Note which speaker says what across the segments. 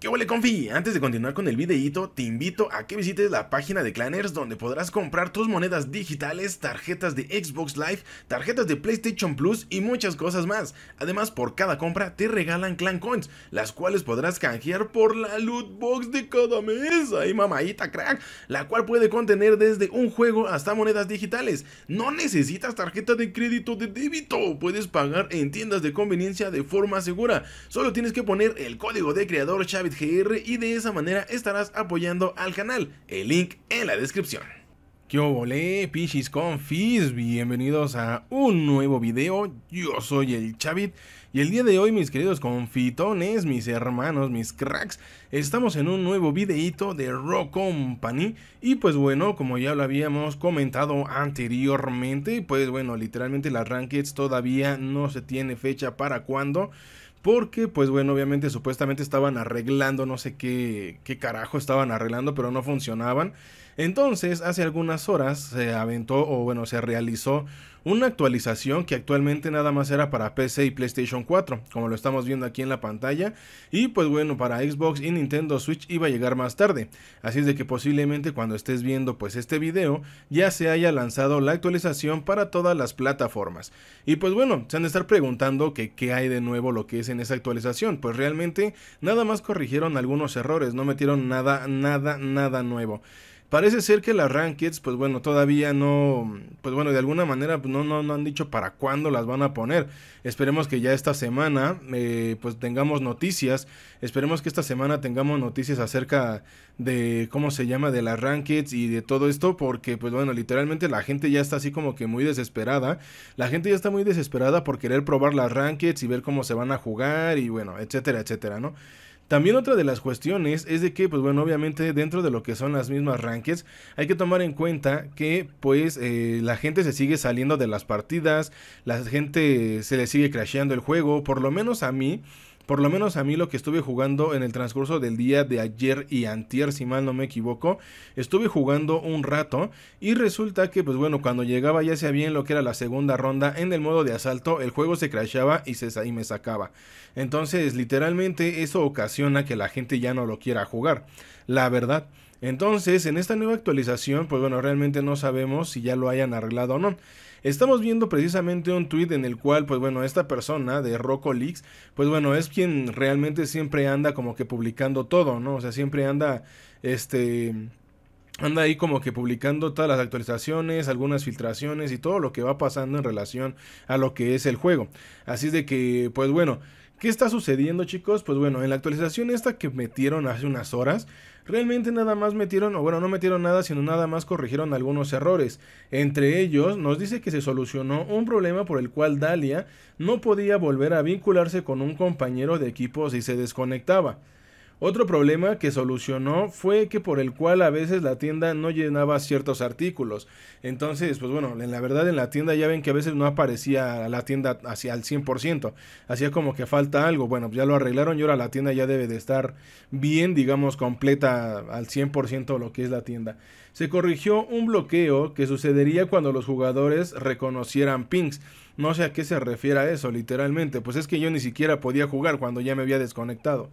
Speaker 1: ¿Qué huele confi? Antes de continuar con el videito, te invito a que visites la página de Clanners donde podrás comprar tus monedas digitales, tarjetas de Xbox Live, tarjetas de PlayStation Plus y muchas cosas más. Además, por cada compra te regalan Clan Coins, las cuales podrás canjear por la loot box de cada mes. Ay, mamadita crack, la cual puede contener desde un juego hasta monedas digitales. No necesitas tarjeta de crédito de débito, puedes pagar en tiendas de conveniencia de forma segura. Solo tienes que poner el código de creador Xavi Y de esa manera estarás apoyando al canal. El link en la descripción. ¿Qué ole, pichis confis? Bienvenidos a un nuevo video. Yo soy el Chavit y el día de hoy, mis queridos confitones, mis hermanos, mis cracks, estamos en un nuevo videito de Rock Company. Y pues bueno, como ya lo habíamos comentado anteriormente, pues bueno, literalmente las rankeds todavía no se tiene fecha para cuándo. Porque, pues bueno, obviamente supuestamente estaban arreglando, no sé qué, qué carajo estaban arreglando, pero no funcionaban. Entonces, hace algunas horas se aventó, o bueno, se realizó una actualización que actualmente nada más era para PC y PlayStation 4, como lo estamos viendo aquí en la pantalla, y pues bueno, para Xbox y Nintendo Switch iba a llegar más tarde, así es de que posiblemente cuando estés viendo pues este video ya se haya lanzado la actualización para todas las plataformas. Y pues bueno, se han de estar preguntando que qué hay de nuevo lo que es en esa actualización, pues realmente nada más corrigieron algunos errores, no metieron nada, nada, nada nuevo. Parece ser que las rankeds, pues bueno, todavía no, pues bueno, de alguna manera pues no, no, no han dicho para cuándo las van a poner. Esperemos que ya esta semana, eh, pues tengamos noticias. Esperemos que esta semana tengamos noticias acerca de cómo se llama, de las rankeds y de todo esto, porque pues bueno, literalmente la gente ya está así como que muy desesperada. La gente ya está muy desesperada por querer probar las rankeds y ver cómo se van a jugar y bueno, etcétera, etcétera, ¿no? También otra de las cuestiones es de que, pues bueno, obviamente dentro de lo que son las mismas rankings, hay que tomar en cuenta que, pues, eh, la gente se sigue saliendo de las partidas, la gente se le sigue crasheando el juego, por lo menos a mí, por lo menos a mí lo que estuve jugando en el transcurso del día de ayer y antier, si mal no me equivoco, estuve jugando un rato y resulta que, pues bueno, cuando llegaba ya sea bien lo que era la segunda ronda en el modo de asalto, el juego se crashaba y, se, me sacaba. Entonces, literalmente eso ocasiona que la gente ya no lo quiera jugar. La verdad. Entonces, en esta nueva actualización, pues bueno, realmente no sabemos si ya lo hayan arreglado o no. Estamos viendo precisamente un tweet en el cual, pues bueno, esta persona de Rocco Leaks, pues bueno, es quien realmente siempre anda como que publicando todo, ¿no? O sea, siempre anda, este, anda ahí como que publicando todas las actualizaciones, algunas filtraciones y todo lo que va pasando en relación a lo que es el juego. Así es de que, pues bueno, ¿qué está sucediendo chicos? Pues bueno, en la actualización esta que metieron hace unas horas, Realmente nada más metieron, o bueno, no metieron nada, sino nada más corrigieron algunos errores. Entre ellos, nos dice que se solucionó un problema por el cual Dalia no podía volver a vincularse con un compañero de equipo si se desconectaba. Otro problema que solucionó fue que por el cual a veces la tienda no llenaba ciertos artículos. Entonces, pues bueno, en la verdad en la tienda ya ven que a veces no aparecía la tienda hacia el 100%. Hacía como que falta algo. Bueno, ya lo arreglaron y ahora la tienda ya debe de estar bien, digamos, completa al 100% lo que es la tienda. Se corrigió un bloqueo que sucedería cuando los jugadores reconocieran pings. No sé a qué se refiere a eso, literalmente. Pues es que yo ni siquiera podía jugar cuando ya me había desconectado.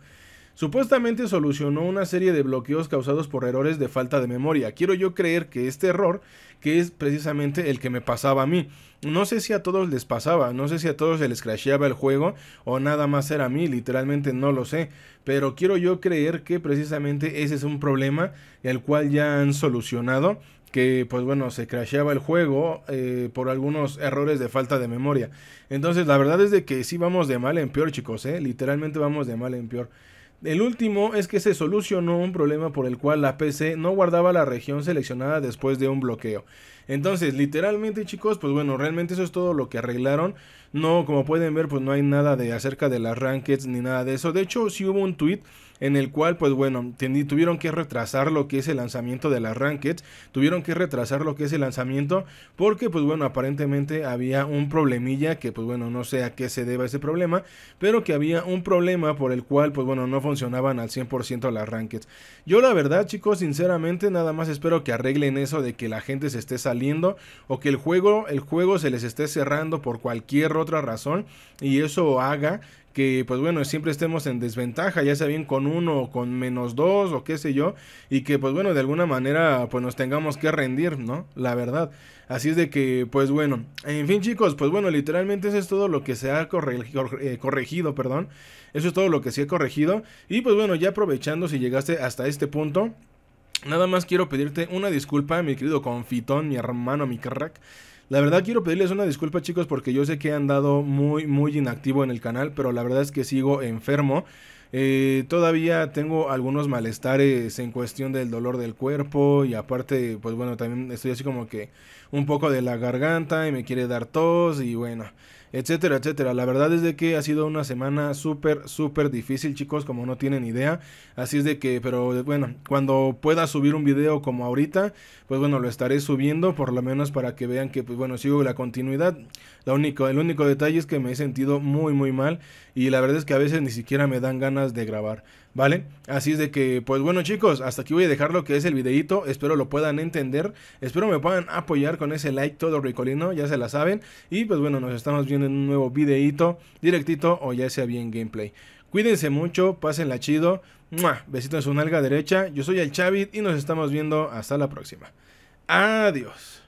Speaker 1: Supuestamente solucionó una serie de bloqueos causados por errores de falta de memoria. Quiero yo creer que este error, que es precisamente el que me pasaba a mí, no sé si a todos les pasaba, no sé si a todos se les crasheaba el juego o nada más era a mí, literalmente no lo sé, pero quiero yo creer que precisamente ese es un problema el cual ya han solucionado que pues bueno se crasheaba el juego eh, por algunos errores de falta de memoria. Entonces la verdad es de que sí vamos de mal en peor chicos eh literalmente vamos de mal en peor el último es que se solucionó un problema por el cual la PC no guardaba la región seleccionada después de un bloqueo. Entonces, literalmente chicos, pues bueno, realmente eso es todo lo que arreglaron. No, como pueden ver, pues no hay nada de acerca de las rankeds ni nada de eso. De hecho, sí hubo un tweet en el cual, pues bueno, tuvieron que retrasar lo que es el lanzamiento de las rankeds, tuvieron que retrasar lo que es el lanzamiento, porque, pues bueno, aparentemente había un problemilla que, pues bueno, no sé a qué se deba ese problema, pero que había un problema por el cual, pues bueno, no funcionaban al 100% las rankeds. Yo, la verdad, chicos, sinceramente, nada más espero que arreglen eso de que la gente se esté saliendo o que el juego, el juego se les esté cerrando por cualquier otra razón y eso haga que pues bueno, siempre estemos en desventaja, ya sea bien con uno o con menos dos o qué sé yo, y que pues bueno, de alguna manera pues nos tengamos que rendir, ¿no? La verdad. Así es de que pues bueno, en fin chicos, pues bueno, literalmente eso es todo lo que se ha eh, corregido, perdón. Eso es todo lo que se ha corregido. Y pues bueno, ya aprovechando si llegaste hasta este punto. Nada más quiero pedirte una disculpa, mi querido confitón, mi hermano, mi crack. La verdad quiero pedirles una disculpa chicos porque yo sé que he andado muy muy inactivo en el canal, pero la verdad es que sigo enfermo. Eh, todavía tengo algunos malestares en cuestión del dolor del cuerpo y aparte, pues bueno, también estoy así como que un poco de la garganta y me quiere dar tos y bueno, etcétera, etcétera. La verdad es de que ha sido una semana súper, súper difícil, chicos, como no tienen idea. Así es de que, pero bueno, cuando pueda subir un video como ahorita, pues bueno, lo estaré subiendo, por lo menos para que vean que, pues bueno, sigo la continuidad. Lo único, el único detalle es que me he sentido muy, muy mal y la verdad es que a veces ni siquiera me dan ganas de grabar. ¿Vale? Así es de que, pues bueno chicos, hasta aquí voy a dejar lo que es el videito, espero lo puedan entender, espero me puedan apoyar con ese like todo ricolino, ya se la saben, y pues bueno, nos estamos viendo en un nuevo videito, directito o ya sea bien gameplay. Cuídense mucho, pásenla chido, besito en su nalga derecha, yo soy el Chavit y nos estamos viendo hasta la próxima. Adiós.